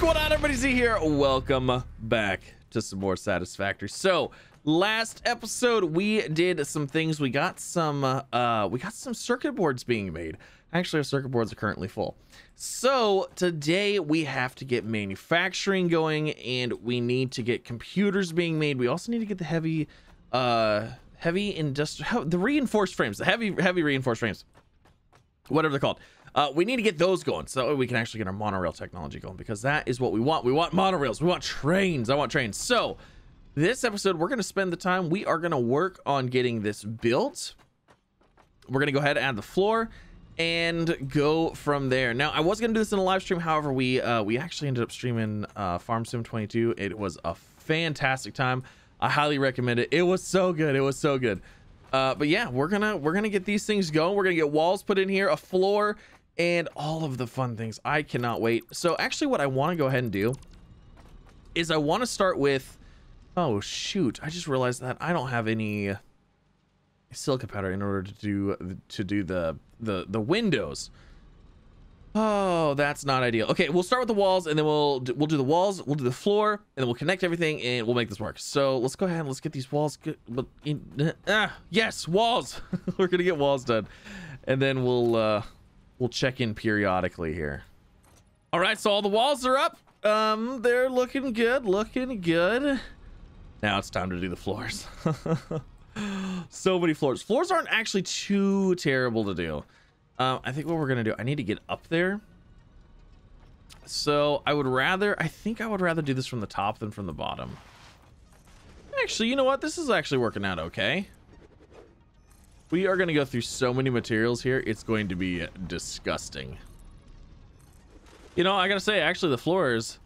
going on, everybody? Z here. Welcome back to some more Satisfactory. So, last episode we did some things. We got some, uh, we got some circuit boards being made. Actually, our circuit boards are currently full. So today we have to get manufacturing going, and we need to get computers being made. We also need to get the heavy, uh, heavy industrial, the reinforced frames, the heavy, heavy reinforced frames, whatever they're called. Uh, we need to get those going so we can actually get our monorail technology going because that is what we want. We want monorails. We want trains. I want trains. So this episode, we're going to spend the time. We are going to work on getting this built. We're going to go ahead and add the floor and go from there. Now, I was going to do this in a live stream. However, we uh, we actually ended up streaming uh, Farm Sim 22. It was a fantastic time. I highly recommend it. It was so good. It was so good. Uh, but yeah, we're gonna we're gonna get these things going. We're gonna get walls put in here, a floor, and all of the fun things. I cannot wait. So actually what I want to go ahead and do is I want to start with, oh shoot, I just realized that I don't have any silica powder in order to do to do the the the windows. Oh, that's not ideal. Okay, we'll start with the walls and then we'll we'll do the walls, we'll do the floor, and then we'll connect everything and we'll make this work. So let's go ahead and let's get these walls in, ah, yes, walls. We're gonna get walls done, and then we'll uh, we'll check in periodically here. All right, so all the walls are up. Um, they're looking good, looking good. Now it's time to do the floors. so many floors. Floors aren't actually too terrible to do. Um, I think what we're gonna do, I need to get up there. So I would rather, I think I would rather do this from the top than from the bottom. Actually, you know what? This is actually working out okay. We are going to go through so many materials here. It's going to be disgusting. You know, I got to say, actually, the floors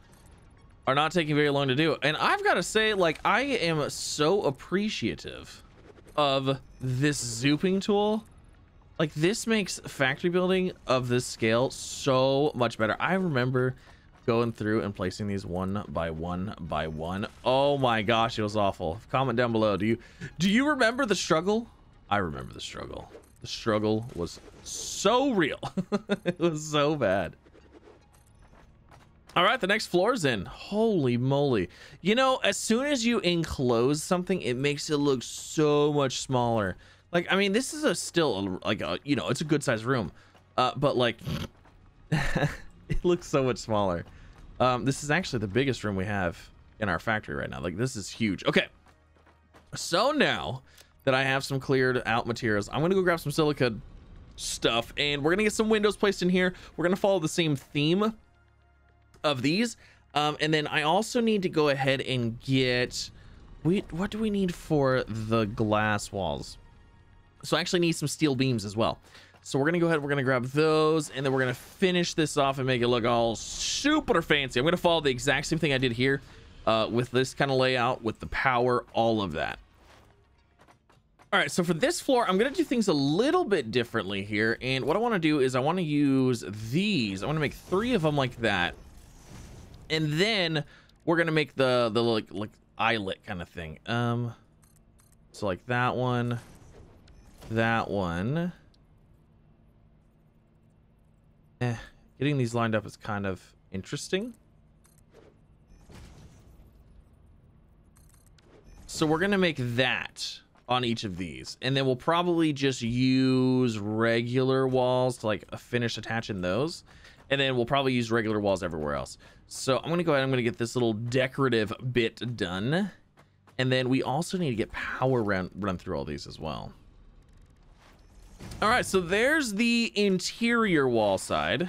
are not taking very long to do. And I've got to say, like, I am so appreciative of this zooping tool. Like, this makes factory building of this scale so much better. I remember going through and placing these one by one by one. Oh my gosh, it was awful. Comment down below. Do you do you remember the struggle? I remember the struggle. The struggle was so real. it was so bad. All right, the next floor is in. Holy moly. You know, as soon as you enclose something, it makes it look so much smaller. Like, I mean, this is a still, like, a, you know, it's a good sized room. Uh, but, like, it looks so much smaller. Um, this is actually the biggest room we have in our factory right now. Like, this is huge. Okay. So now that I have some cleared out materials. I'm gonna go grab some silica stuff and we're gonna get some windows placed in here. We're gonna follow the same theme of these. Um, and then I also need to go ahead and get, we, what do we need for the glass walls? So I actually need some steel beams as well. So we're gonna go ahead, we're gonna grab those, and then we're gonna finish this off and make it look all super fancy. I'm gonna follow the exact same thing I did here uh, with this kind of layout, with the power, all of that. All right, so for this floor, I'm gonna do things a little bit differently here. And what I wanna do is I wanna use these. I wanna make three of them like that. And then we're gonna make the, the like, like eyelet kind of thing. Um, so like that one, that one. Eh, getting these lined up is kind of interesting. So we're gonna make that on each of these. And then we'll probably just use regular walls to like finish attaching those. And then we'll probably use regular walls everywhere else. So i'm gonna go ahead i'm gonna get this little decorative bit done. And then we also need to get power run run through all these as well. All right so there's the interior wall side.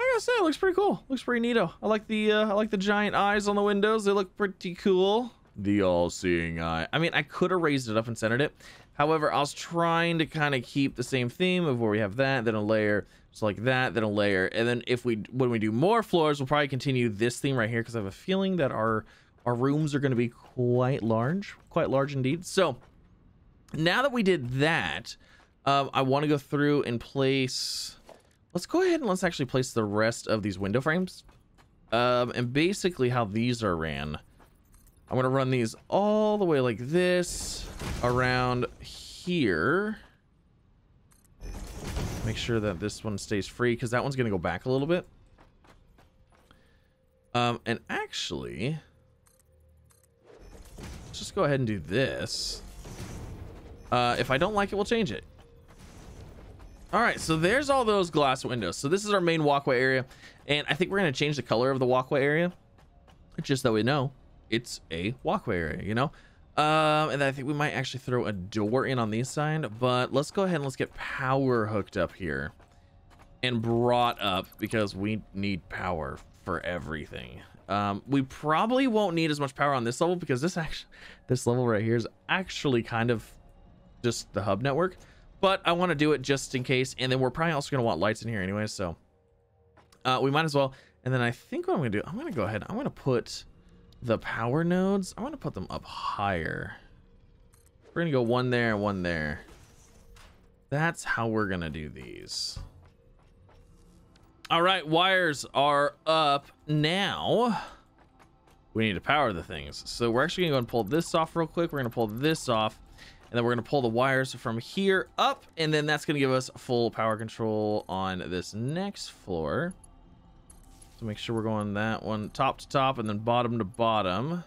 I gotta say, it looks pretty cool. Looks pretty neato. I like the uh, I like the giant eyes on the windows. They look pretty cool the all-seeing eye. I mean, I could have raised it up and centered it. However, I was trying to kind of keep the same theme of where we have that, then a layer, just like that, then a layer. And then if we, when we do more floors, we'll probably continue this theme right here because I have a feeling that our, our rooms are going to be quite large, quite large indeed. So now that we did that, um, I want to go through and place, let's go ahead and let's actually place the rest of these window frames. Um, and basically how these are ran I'm going to run these all the way like this around here. Make sure that this one stays free because that one's going to go back a little bit. Um, and actually, let's just go ahead and do this. Uh, if I don't like it, we'll change it. All right, so there's all those glass windows. So this is our main walkway area. And I think we're going to change the color of the walkway area. Just so we know it's a walkway area, you know? Um, and I think we might actually throw a door in on this side. But let's go ahead and let's get power hooked up here. And brought up because we need power for everything. Um, we probably won't need as much power on this level because this actually, this level right here is actually kind of just the hub network. But I want to do it just in case. And then we're probably also going to want lights in here anyway. So uh, we might as well. And then I think what I'm going to do, I'm going to go ahead. I'm going to put the power nodes. I want to put them up higher. We're going to go one there, one there. That's how we're going to do these. All right, wires are up now. We need to power the things. So we're actually going to go and pull this off real quick. We're going to pull this off. And then we're going to pull the wires from here up. And then that's going to give us full power control on this next floor. So make sure we're going that one top to top and then bottom to bottom.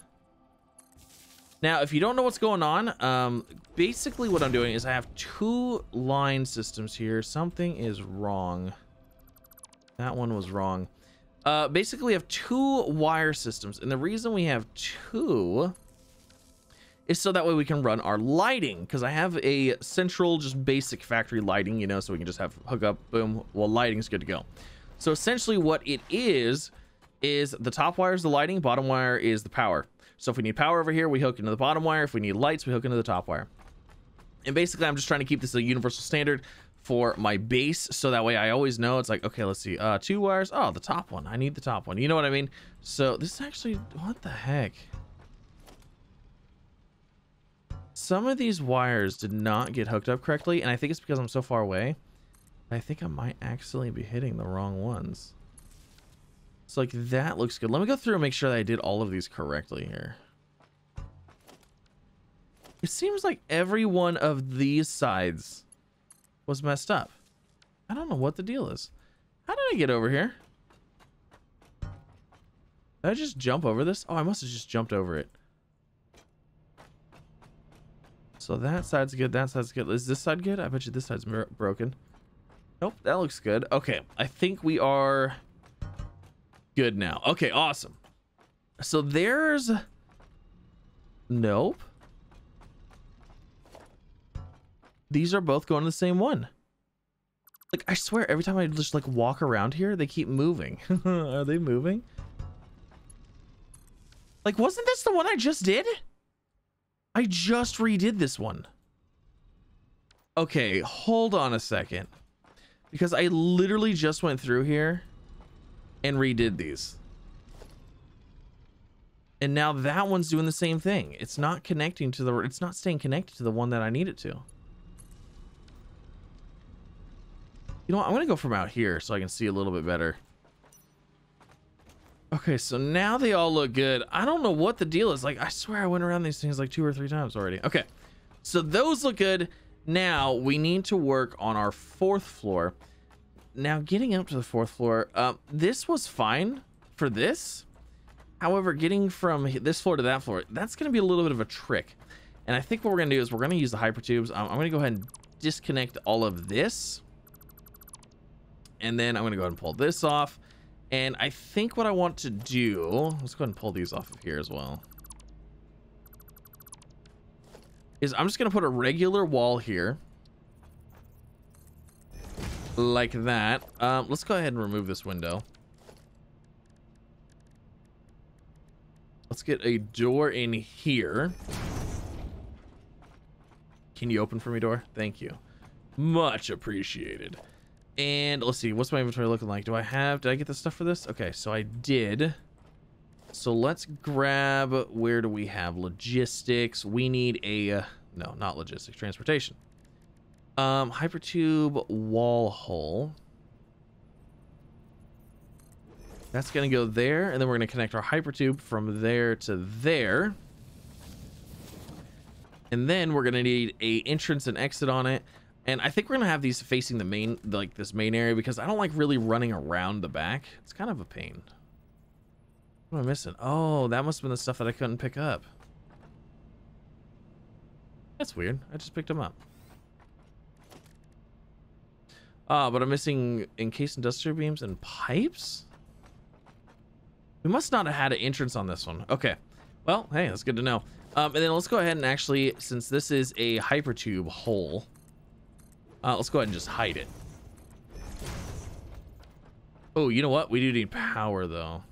Now, if you don't know what's going on, um, basically what I'm doing is I have two line systems here. Something is wrong. That one was wrong. Uh, basically, we have two wire systems. And the reason we have two is so that way we can run our lighting because I have a central just basic factory lighting, you know, so we can just have hook up, boom, well, lighting's good to go. So essentially what it is, is the top wire is the lighting, bottom wire is the power. So if we need power over here, we hook into the bottom wire. If we need lights, we hook into the top wire. And basically, I'm just trying to keep this a universal standard for my base so that way I always know it's like okay let's see uh two wires oh the top one I need the top one you know what I mean so this is actually what the heck some of these wires did not get hooked up correctly, and I think it's because I'm so far away. I think I might actually be hitting the wrong ones. So like that looks good. Let me go through and make sure that I did all of these correctly here. It seems like every one of these sides was messed up. I don't know what the deal is. How did I get over here? Did I just jump over this? Oh, I must have just jumped over it. So that side's good. That side's good. Is this side good? I bet you this side's broken. Nope, that looks good. Okay, I think we are good now. Okay, awesome. So there's... Nope. These are both going to the same one. Like, I swear, every time I just, like, walk around here, they keep moving. are they moving? Like, wasn't this the one I just did? I just redid this one. Okay, hold on a second. Because I literally just went through here and redid these. And now that one's doing the same thing. It's not connecting to the, it's not staying connected to the one that I need it to. You know what? I'm going to go from out here so I can see a little bit better. Okay, so now they all look good. I don't know what the deal is. Like, I swear I went around these things like two or three times already. Okay, so those look good. Now we need to work on our fourth floor. Now getting up to the fourth floor, uh, this was fine for this. However, getting from this floor to that floor, that's going to be a little bit of a trick. And I think what we're going to do is we're going to use the hypertubes. I'm, I'm going to go ahead and disconnect all of this. And then I'm going to go ahead and pull this off. And I think what I want to do, let's go ahead and pull these off of here as well. Is I'm just going to put a regular wall here. Like that. Um, let's go ahead and remove this window. Let's get a door in here. Can you open for me, door? Thank you. Much appreciated. And let's see, what's my inventory looking like? Do I have, did I get the stuff for this? Okay, so I did. So let's grab, where do we have logistics? We need a, uh, no, not logistics, transportation. Um, hypertube wall hole. That's going to go there, and then we're going to connect our hypertube from there to there. And then we're going to need a entrance and exit on it. And I think we're going to have these facing the main, like this main area because I don't like really running around the back. It's kind of a pain. What am I missing? Oh, that must have been the stuff that I couldn't pick up. That's weird. I just picked them up. Ah, but I'm missing encased industrial beams and pipes? We must not have had an entrance on this one. Okay. Well, hey, that's good to know. Um, and then let's go ahead and actually, since this is a hypertube hole, uh, let's go ahead and just hide it. Oh, you know what? We do need power, though.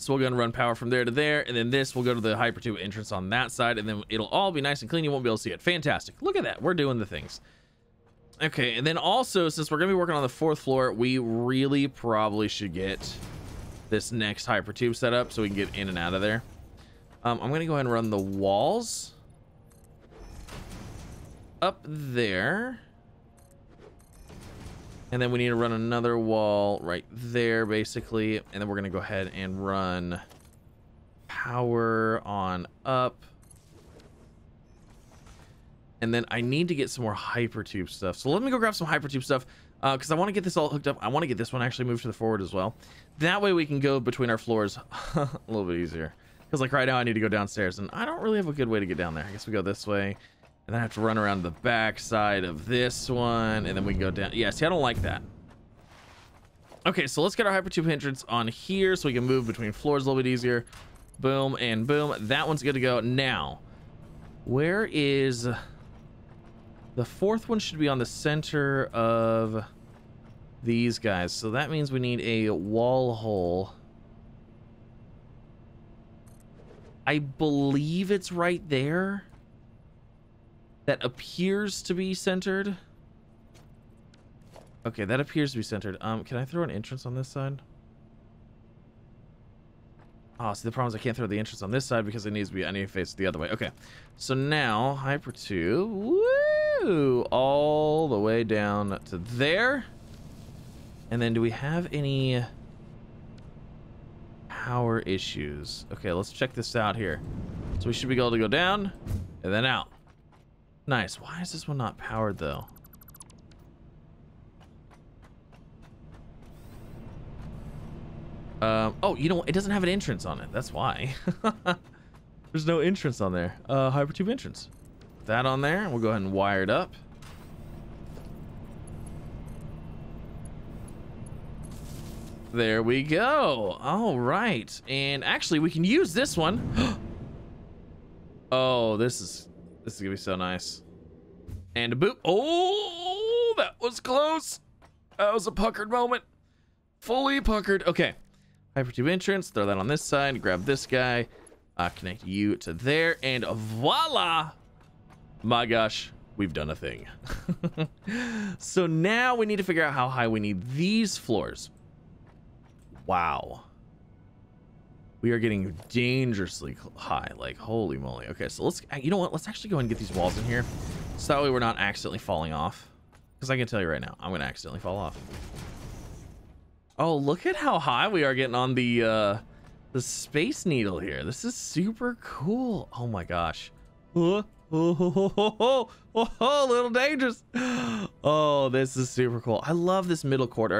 So we're going to run power from there to there, and then this will go to the hypertube entrance on that side, and then it'll all be nice and clean. You won't be able to see it. Fantastic. Look at that. We're doing the things. Okay, and then also, since we're going to be working on the fourth floor, we really probably should get this next hypertube set up so we can get in and out of there. Um, I'm going to go ahead and run the walls up there. And then we need to run another wall right there, basically. And then we're going to go ahead and run power on up. And then I need to get some more hypertube stuff. So let me go grab some hypertube stuff because uh, I want to get this all hooked up. I want to get this one actually moved to the forward as well. That way we can go between our floors a little bit easier. Because like right now I need to go downstairs and I don't really have a good way to get down there. I guess we go this way. And then I have to run around the back side of this one. And then we go down. Yeah, see, I don't like that. Okay, so let's get our hypertube entrance on here so we can move between floors a little bit easier. Boom and boom. That one's good to go. Now, where is... The fourth one should be on the center of these guys. So that means we need a wall hole. I believe it's right there that appears to be centered. Okay, that appears to be centered. Um, can I throw an entrance on this side? Oh, see, the problem is I can't throw the entrance on this side because it needs to be, to face the other way. Okay, so now, Hypertube, woo, all the way down to there. And then do we have any power issues? Okay, let's check this out here. So we should be able to go down and then out. Nice. Why is this one not powered, though? Um, oh, you know? It doesn't have an entrance on it. That's why. There's no entrance on there. Uh, Hypertube entrance. Put that on there. We'll go ahead and wire it up. There we go. All right. And actually, we can use this one. oh, this is this is gonna be so nice. And a boot. Oh, that was close. That was a puckered moment. Fully puckered. Okay. Hypertube entrance. Throw that on this side. Grab this guy. Uh, connect you to there. And voila. My gosh. We've done a thing. so now we need to figure out how high we need these floors. Wow we are getting dangerously high like holy moly. Okay so let's you know what? Let's actually go and get these walls in here so that way we're not accidentally falling off. Because i can tell you right now i'm gonna accidentally fall off. Oh look at how high we are getting on the uh the space needle here. This is super cool. Oh my gosh. Oh, oh, oh, oh, oh, oh, little dangerous. Oh this is super cool. I love this middle court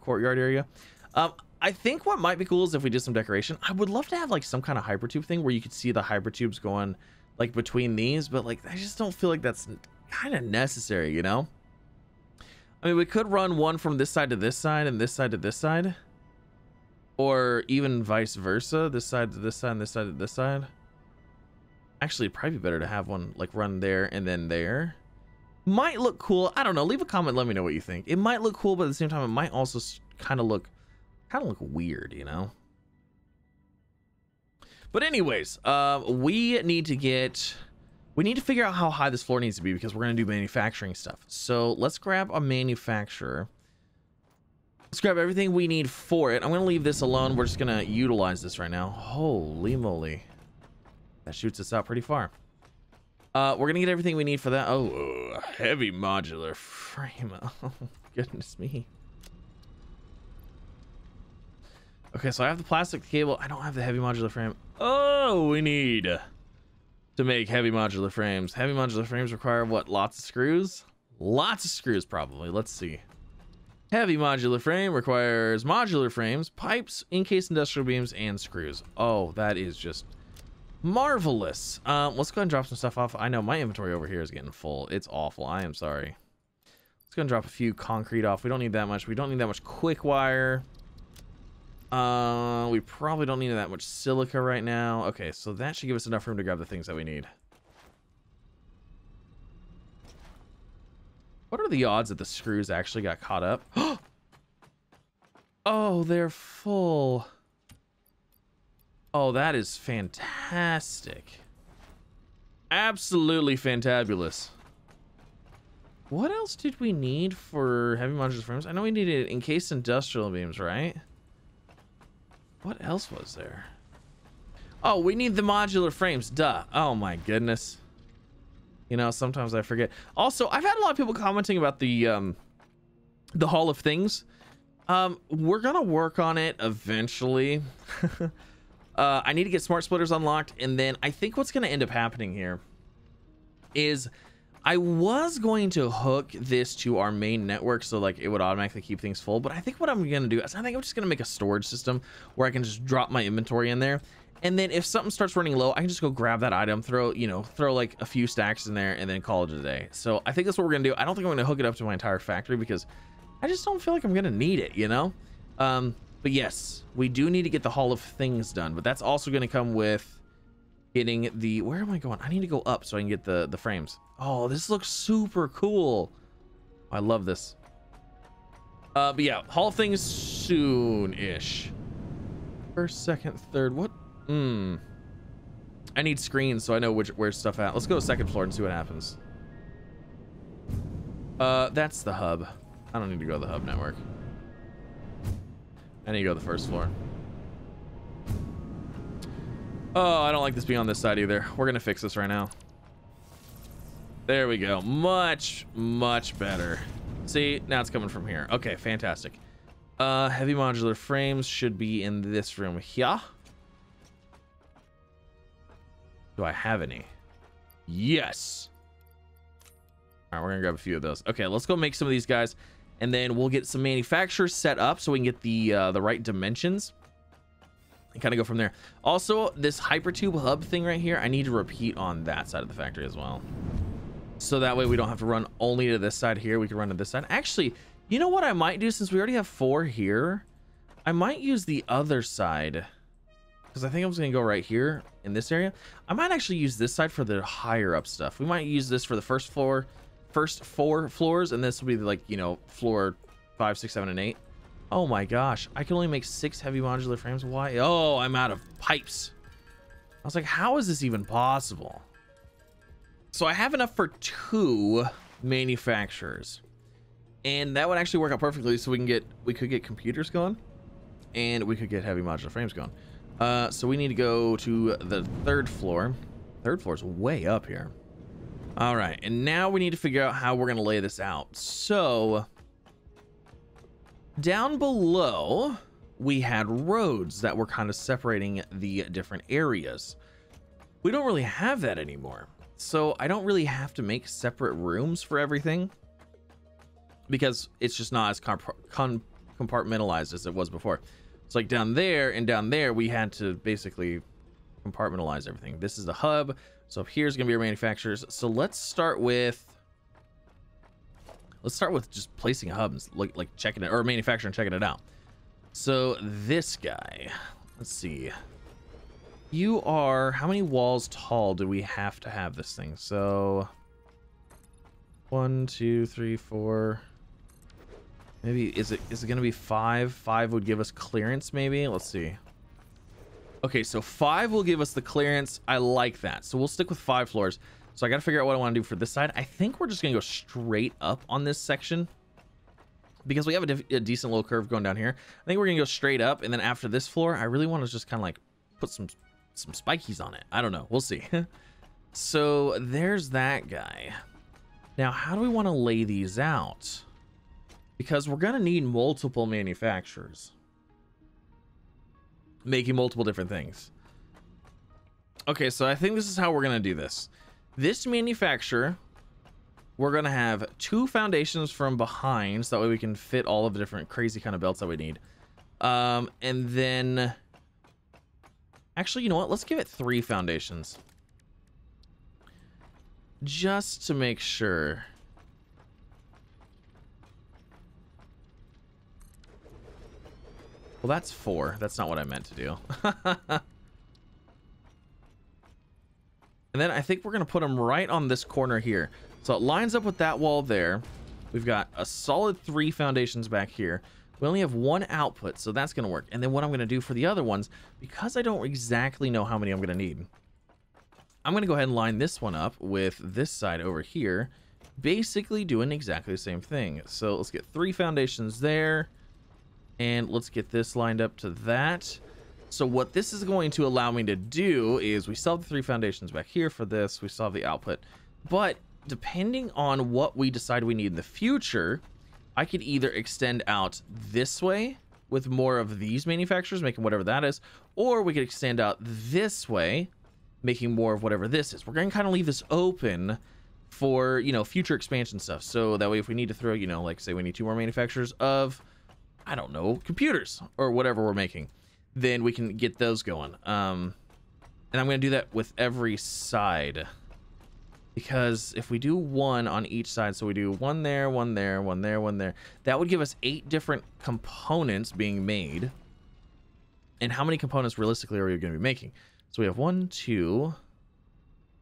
courtyard area. Um I think what might be cool is if we did some decoration. I would love to have like some kind of hypertube thing where you could see the hypertubes going like between these, but like I just don't feel like that's kind of necessary, you know? I mean, we could run one from this side to this side and this side to this side. Or even vice versa, this side to this side and this side to this side. Actually, probably better to have one like run there and then there. Might look cool. I don't know. Leave a comment. Let me know what you think. It might look cool, but at the same time, it might also kind of look kind of look weird, you know? But anyways, uh, we need to get... We need to figure out how high this floor needs to be because we're going to do manufacturing stuff. So let's grab a manufacturer. Let's grab everything we need for it. I'm going to leave this alone. We're just going to utilize this right now. Holy moly. That shoots us out pretty far. Uh, we're going to get everything we need for that. Oh, heavy modular frame. Oh, goodness me. Okay, so I have the plastic cable. I don't have the heavy modular frame. Oh, we need to make heavy modular frames. Heavy modular frames require what? Lots of screws? Lots of screws, probably. Let's see. Heavy modular frame requires modular frames, pipes, encased industrial beams, and screws. Oh, that is just marvelous. Um, let's go and drop some stuff off. I know my inventory over here is getting full. It's awful. I am sorry. Let's go and drop a few concrete off. We don't need that much. We don't need that much quick wire. Uh, we probably don't need that much silica right now. Okay, so that should give us enough room to grab the things that we need. What are the odds that the screws actually got caught up? oh, they're full. Oh, that is fantastic. Absolutely fantabulous. What else did we need for heavy modular frames? I know we needed encased industrial beams, right? What else was there? Oh, we need the modular frames. Duh. Oh my goodness. You know, sometimes I forget. Also, I've had a lot of people commenting about the um the Hall of Things. Um, we're gonna work on it eventually. uh, I need to get smart splitters unlocked, and then I think what's gonna end up happening here is I was going to hook this to our main network so like it would automatically keep things full, but I think what I'm gonna do is I think I'm just gonna make a storage system where I can just drop my inventory in there and then if something starts running low, I can just go grab that item, throw, you know, throw like a few stacks in there and then call it a day. So I think that's what we're gonna do. I don't think I'm gonna hook it up to my entire factory because I just don't feel like I'm gonna need it, you know? Um, but yes, we do need to get the Hall of Things done, but that's also gonna come with getting the, where am I going? I need to go up so I can get the, the frames. Oh, this looks super cool. I love this. Uh, but yeah, Hall of Things soon-ish. First, second, third, what Hmm. I need screens so I know which where's stuff at. Let's go second floor and see what happens. Uh, that's the hub. I don't need to go to the hub network. I need to go to the first floor. Oh, I don't like this being on this side either. We're gonna fix this right now. There we go. Much, much better. See, now it's coming from here. Okay, fantastic. Uh, heavy modular frames should be in this room here. Do I have any? Yes. All right, we're gonna grab a few of those. Okay, let's go make some of these guys, and then we'll get some manufacturers set up so we can get the uh, the right dimensions and kind of go from there. Also, this hypertube hub thing right here, I need to repeat on that side of the factory as well. So that way we don't have to run only to this side here. We can run to this side. Actually, you know what I might do since we already have four here? I might use the other side because I think I'm just gonna go right here in this area. I might actually use this side for the higher up stuff. We might use this for the first floor, first four floors, and this will be like, you know, floor five, six, seven, and eight. Oh my gosh, I can only make six heavy modular frames. Why? Oh, I'm out of pipes. I was like, how is this even possible? So I have enough for two manufacturers. And that would actually work out perfectly so we can get, we could get computers going and we could get heavy modular frames going. Uh, so we need to go to the third floor. Third floor is way up here. All right, and now we need to figure out how we're going to lay this out. So, down below, we had roads that were kind of separating the different areas. We don't really have that anymore. So I don't really have to make separate rooms for everything because it's just not as compartmentalized as it was before. It's like down there and down there, we had to basically compartmentalize everything. This is the hub. So here's going to be our manufacturers. So let's start with, let's start with just placing hubs, like, like checking it or manufacturing checking it out. So this guy, let's see. You are, how many walls tall do we have to have this thing? So one, two, three, four, Maybe, is it is it going to be five? Five would give us clearance, maybe? Let's see. Okay, so five will give us the clearance. I like that. So we'll stick with five floors. So I got to figure out what I want to do for this side. I think we're just going to go straight up on this section. Because we have a, a decent little curve going down here. I think we're going to go straight up. And then after this floor, I really want to just kind of like put some, some spikies on it. I don't know. We'll see. so there's that guy. Now, how do we want to lay these out? because we're going to need multiple manufacturers making multiple different things. Okay, so I think this is how we're going to do this. This manufacturer we're gonna have two foundations from behind so that way we can fit all of the different crazy kind of belts that we need. Um and then actually you know what? Let's give it three foundations. Just to make sure. Well that's four. That's not what i meant to do and then i think we're gonna put them right on this corner here so it lines up with that wall there. We've got a solid three foundations back here. We only have one output, so that's going to work. And then what I'm going to do for the other ones, because I don't exactly know how many I'm going to need, I'm going to go ahead and line this one up with this side over here, basically doing exactly the same thing. So let's get three foundations there, and let's get this lined up to that. So what this is going to allow me to do is we have the three foundations back here for this. We still have the output, but depending on what we decide we need in the future, I could either extend out this way with more of these manufacturers, making whatever that is, or we could extend out this way, making more of whatever this is. We're going to kind of leave this open for, you know, future expansion stuff. So that way, if we need to throw, you know, like say we need two more manufacturers of, I don't know, computers or whatever we're making, then we can get those going. Um, and I'm going to do that with every side. Because if we do one on each side so we do one there one there one there one there that would give us eight different components being made. And how many components realistically are we going to be making? So we have one two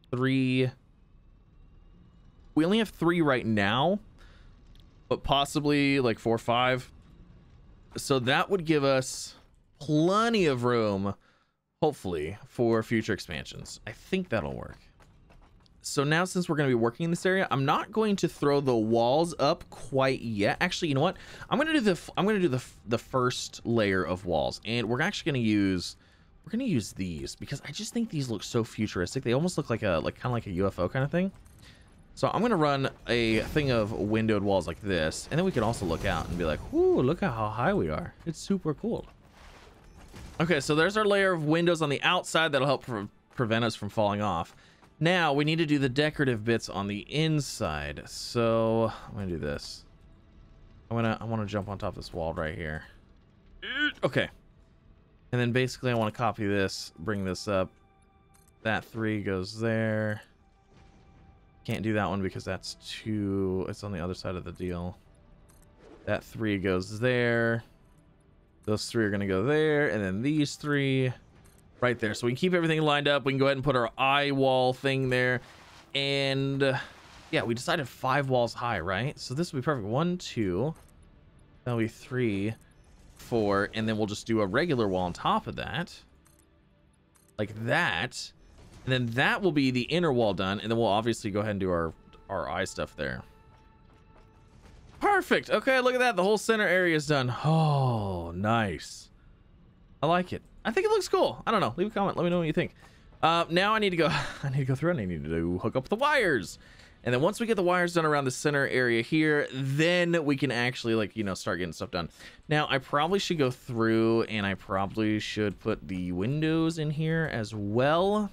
three. We only have three right now but possibly like four or five. So that would give us plenty of room hopefully for future expansions i think that'll work so now since we're going to be working in this area, I'm not going to throw the walls up quite yet. Actually, you know what? I'm going to do the I'm going to do the the first layer of walls, and we're actually going to use we're going to use these because I just think these look so futuristic. They almost look like a like kind of like a UFO kind of thing. So I'm going to run a thing of windowed walls like this, and then we can also look out and be like, "Ooh, look at how high we are. It's super cool." Okay, so there's our layer of windows on the outside that'll help pre prevent us from falling off. Now we need to do the decorative bits on the inside. So I'm gonna do this. I'm gonna I want to jump on top of this wall right here. Okay. And then basically I want to copy this, bring this up. That three goes there. Can't do that one because that's too. It's on the other side of the deal. That three goes there. Those three are gonna go there, and then these three right there. So we can keep everything lined up. We can go ahead and put our eye wall thing there. And uh, yeah, we decided five walls high, right? So this would be perfect. One, two, that'll be three, four, and then we'll just do a regular wall on top of that. Like that. And then that will be the inner wall done. And then we'll obviously go ahead and do our, our eye stuff there. Perfect. Okay, look at that. The whole center area is done. Oh, nice. I like it. I think it looks cool. I don't know. Leave a comment. Let me know what you think. Uh, now I need to go. I need to go through and I need to hook up the wires. And then once we get the wires done around the center area here, then we can actually like, you know, start getting stuff done. Now, I probably should go through and I probably should put the windows in here as well.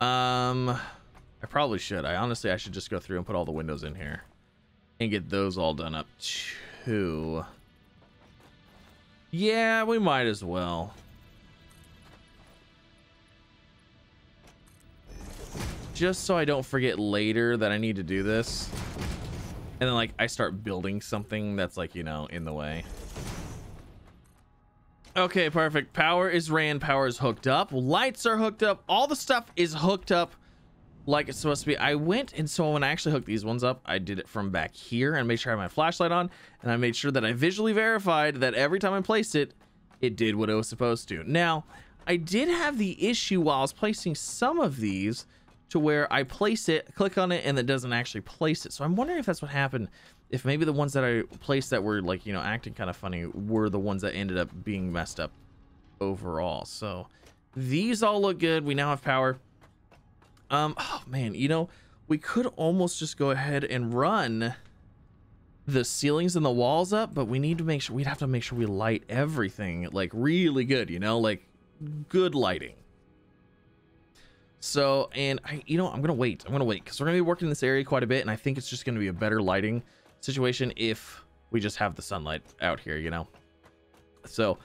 Um, I probably should. I honestly, I should just go through and put all the windows in here and get those all done up too. Yeah, we might as well. Just so I don't forget later that I need to do this. And then, like, I start building something that's, like, you know, in the way. Okay, perfect. Power is ran. Power is hooked up. Lights are hooked up. All the stuff is hooked up like it's supposed to be. I went and so when I actually hooked these ones up, I did it from back here and made sure I had my flashlight on and I made sure that I visually verified that every time I placed it, it did what it was supposed to. Now, I did have the issue while I was placing some of these to where I place it, click on it, and it doesn't actually place it. So I'm wondering if that's what happened. If maybe the ones that I placed that were like, you know, acting kind of funny were the ones that ended up being messed up overall. So these all look good. We now have power. Um, oh man, you know, we could almost just go ahead and run the ceilings and the walls up, but we need to make sure we'd have to make sure we light everything like really good, you know, like good lighting. So, and I, you know, I'm gonna wait. I'm gonna wait because we're gonna be working in this area quite a bit, and I think it's just gonna be a better lighting situation if we just have the sunlight out here, you know. So,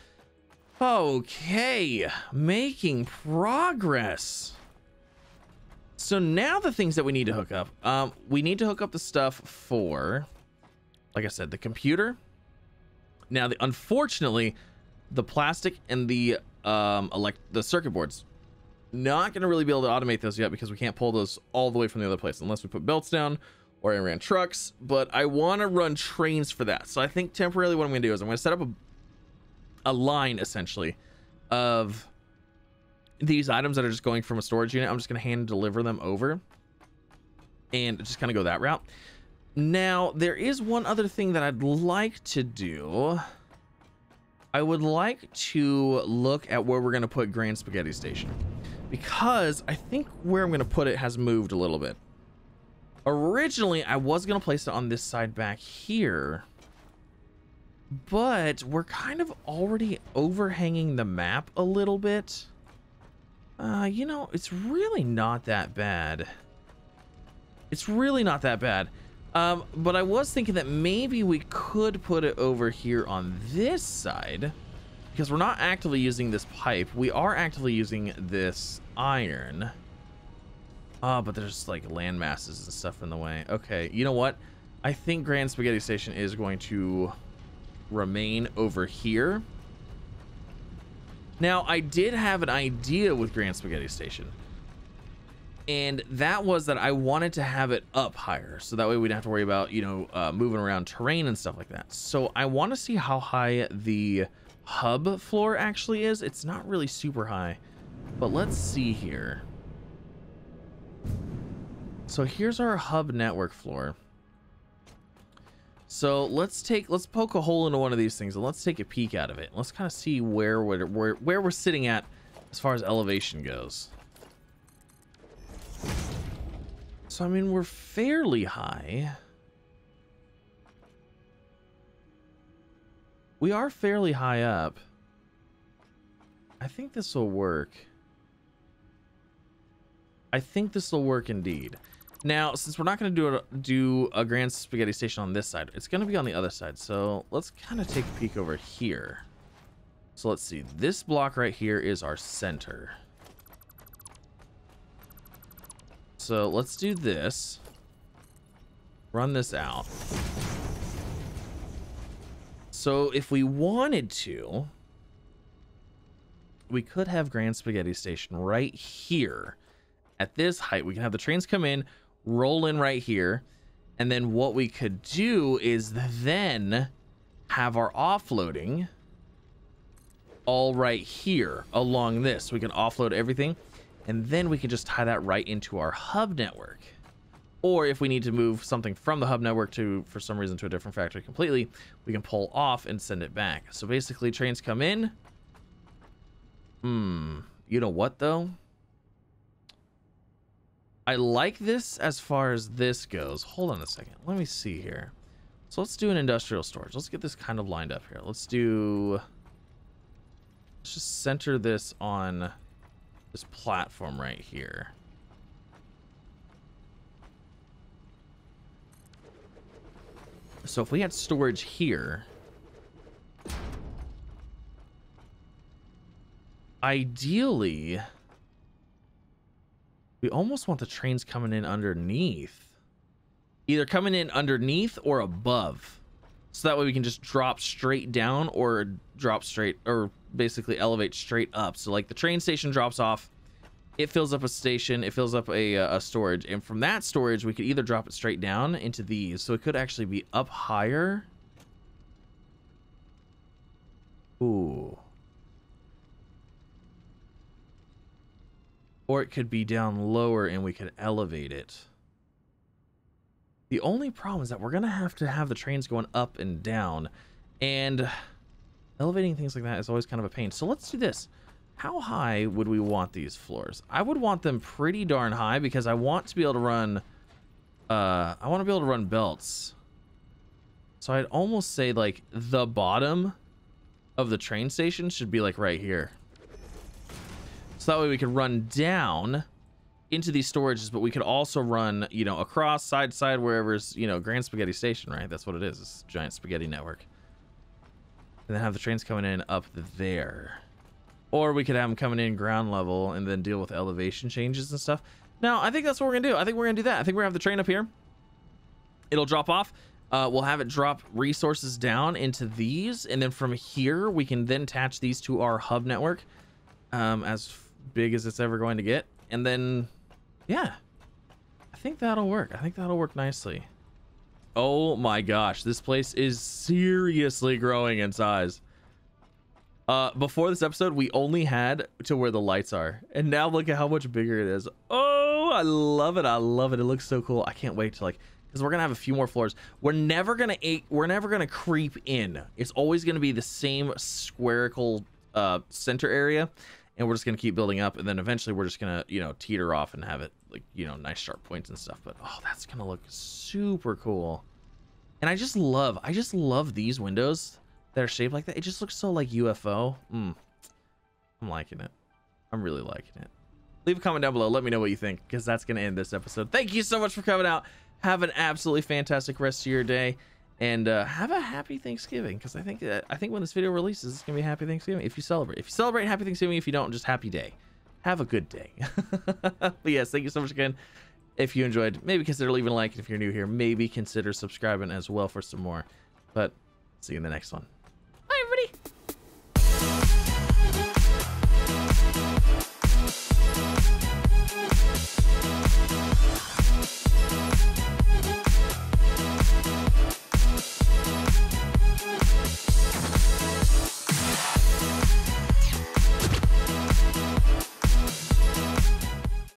okay, making progress. So now the things that we need to hook up, um, we need to hook up the stuff for, like I said, the computer. Now, the, unfortunately, the plastic and the um, elect the circuit boards, not going to really be able to automate those yet because we can't pull those all the way from the other place unless we put belts down or I ran trucks. But I want to run trains for that. So I think temporarily what I'm going to do is I'm going to set up a, a line essentially of these items that are just going from a storage unit, I'm just going to hand deliver them over and just kind of go that route. Now, there is one other thing that I'd like to do. I would like to look at where we're going to put Grand Spaghetti Station because I think where I'm going to put it has moved a little bit. Originally, I was going to place it on this side back here, but we're kind of already overhanging the map a little bit. Uh, you know, it's really not that bad. It's really not that bad. Um, but I was thinking that maybe we could put it over here on this side because we're not actively using this pipe. We are actively using this iron. Oh, but there's like land masses and stuff in the way. Okay, you know what? I think Grand Spaghetti Station is going to remain over here. Now, I did have an idea with Grand Spaghetti Station. And that was that I wanted to have it up higher. So that way we don't have to worry about, you know, uh, moving around terrain and stuff like that. So I want to see how high the hub floor actually is. It's not really super high. But let's see here. So here's our hub network floor. So let's take, let's poke a hole into one of these things and let's take a peek out of it. Let's kind of see where we're, where, where we're sitting at as far as elevation goes. So, I mean, we're fairly high. We are fairly high up. I think this will work. I think this will work indeed. Now, since we're not going to do a, do a Grand Spaghetti Station on this side, it's going to be on the other side. So let's kind of take a peek over here. So let's see. This block right here is our center. So let's do this. Run this out. So if we wanted to, we could have Grand Spaghetti Station right here. At this height, we can have the trains come in, roll in right here. And then what we could do is then have our offloading all right here along this. We can offload everything and then we can just tie that right into our hub network. Or if we need to move something from the hub network to, for some reason, to a different factory completely, we can pull off and send it back. So basically trains come in. Hmm. You know what though? I like this as far as this goes. Hold on a second. Let me see here. So let's do an industrial storage. Let's get this kind of lined up here. Let's do... Let's just center this on this platform right here. So if we had storage here... Ideally we almost want the trains coming in underneath. Either coming in underneath or above. So that way we can just drop straight down or drop straight or basically elevate straight up. So like the train station drops off, it fills up a station, it fills up a, uh, a storage. And from that storage, we could either drop it straight down into these. So it could actually be up higher. Ooh. Or it could be down lower and we could elevate it. The only problem is that we're going to have to have the trains going up and down. And elevating things like that is always kind of a pain. So let's do this. How high would we want these floors? I would want them pretty darn high because I want to be able to run... Uh, I want to be able to run belts. So I'd almost say like the bottom of the train station should be like right here. So that way we could run down into these storages, but we could also run, you know, across side to side wherever's, you know, Grand Spaghetti Station, right? That's what it is. It's giant spaghetti network. And then have the trains coming in up there. Or we could have them coming in ground level and then deal with elevation changes and stuff. Now, I think that's what we're gonna do. I think we're gonna do that. I think we're gonna have the train up here. It'll drop off. Uh, we'll have it drop resources down into these, and then from here we can then attach these to our hub network, um, as big as it's ever going to get, and then, yeah, I think that'll work. I think that'll work nicely. Oh my gosh, this place is seriously growing in size. Uh, before this episode, we only had to where the lights are, and now look at how much bigger it is. Oh, I love it! I love it. It looks so cool. I can't wait to like because we're gonna have a few more floors. We're never gonna we're never gonna creep in. It's always gonna be the same spherical uh, center area, and we're just gonna keep building up, and then eventually we're just gonna you know teeter off and have it like you know nice sharp points and stuff. But oh, that's gonna look super cool. And I just love I just love these windows that are shaped like that. It just looks so like UFO. Mm. I'm liking it. I'm really liking it. Leave a comment down below. Let me know what you think because that's going to end this episode. Thank you so much for coming out have an absolutely fantastic rest of your day and uh, have a happy Thanksgiving because I think uh, I think when this video releases, it's gonna be happy Thanksgiving if you celebrate. If you celebrate, happy Thanksgiving. If you don't, just happy day. Have a good day. but yes, thank you so much again. If you enjoyed, maybe consider leaving a like. If you're new here, maybe consider subscribing as well for some more. But see you in the next one.